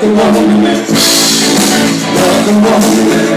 the woman, love the woman.